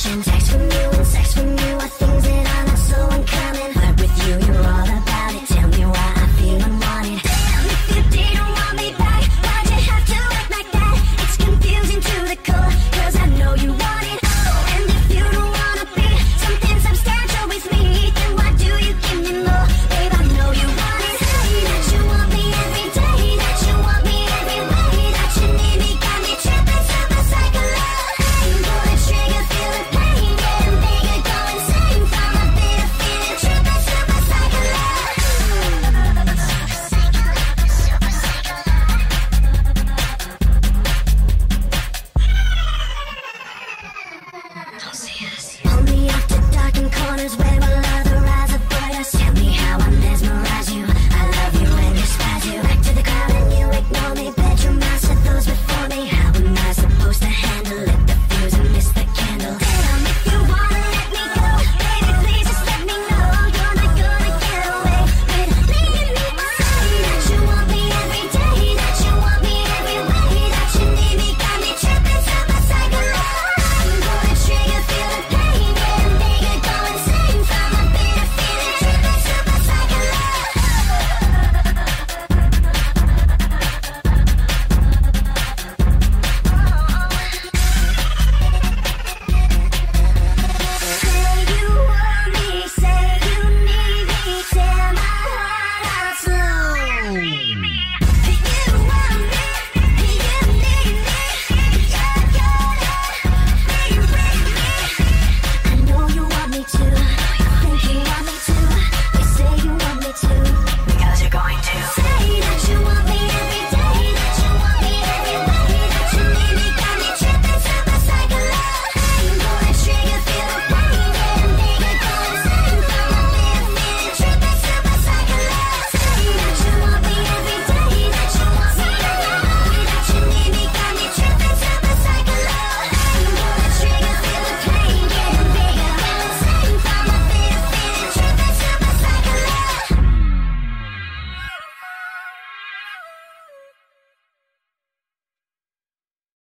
Congratulations. corners where I